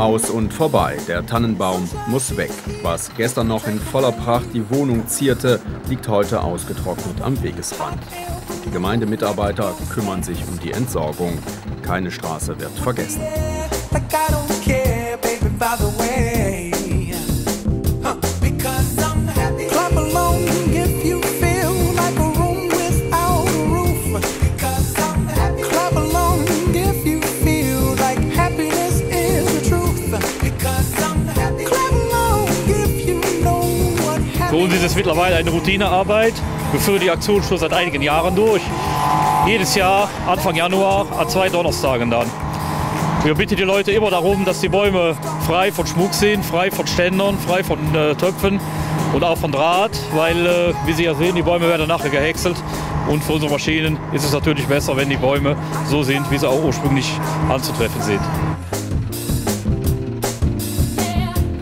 Aus und vorbei. Der Tannenbaum muss weg. Was gestern noch in voller Pracht die Wohnung zierte, liegt heute ausgetrocknet am Wegesrand. Die Gemeindemitarbeiter kümmern sich um die Entsorgung. Keine Straße wird vergessen. Für uns ist es mittlerweile eine Routinearbeit. Wir führen die Aktion schon seit einigen Jahren durch. Jedes Jahr, Anfang Januar, an zwei Donnerstagen dann. Wir bitten die Leute immer darum, dass die Bäume frei von Schmuck sind, frei von Ständern, frei von äh, Töpfen und auch von Draht, weil, äh, wie Sie ja sehen, die Bäume werden nachher gehäckselt. Und für unsere Maschinen ist es natürlich besser, wenn die Bäume so sind, wie sie auch ursprünglich anzutreffen sind.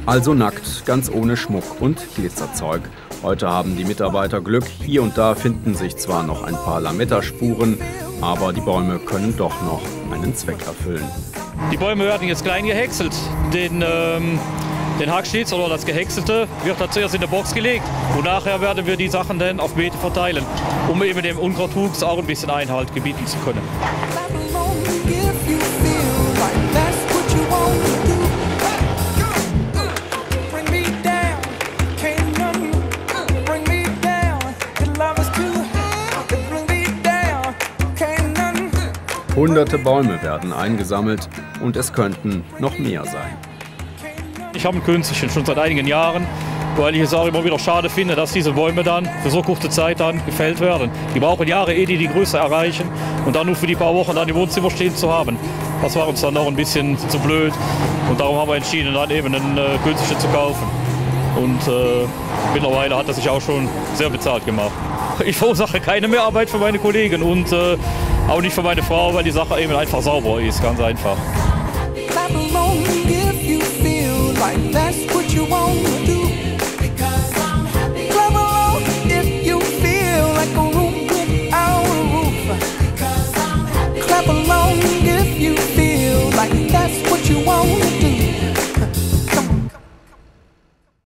Also nackt, ganz ohne Schmuck und Glitzerzeug. Heute haben die Mitarbeiter Glück. Hier und da finden sich zwar noch ein paar Lametta-Spuren, aber die Bäume können doch noch einen Zweck erfüllen. Die Bäume werden jetzt klein gehäckselt. Den, ähm, den Hackschnitz oder das Gehäckselte wird dann zuerst in der Box gelegt und nachher werden wir die Sachen dann auf Beete verteilen, um eben dem Unkrautwuchs auch ein bisschen Einhalt gebieten zu können. Hunderte Bäume werden eingesammelt und es könnten noch mehr sein. Ich habe ein Künstchen schon seit einigen Jahren, weil ich es auch immer wieder schade finde, dass diese Bäume dann für so kurze Zeit dann gefällt werden. Die brauchen Jahre, ehe die die Größe erreichen und dann nur für die paar Wochen dann im Wohnzimmer stehen zu haben. Das war uns dann noch ein bisschen zu blöd und darum haben wir entschieden, dann eben ein äh, Künstchen zu kaufen. Und äh, mittlerweile hat das sich auch schon sehr bezahlt gemacht. Ich verursache keine Mehrarbeit für meine Kollegen und äh, auch nicht für meine Frau, weil die Sache eben einfach sauber ist, ganz einfach. Clap if you feel like that's what you want.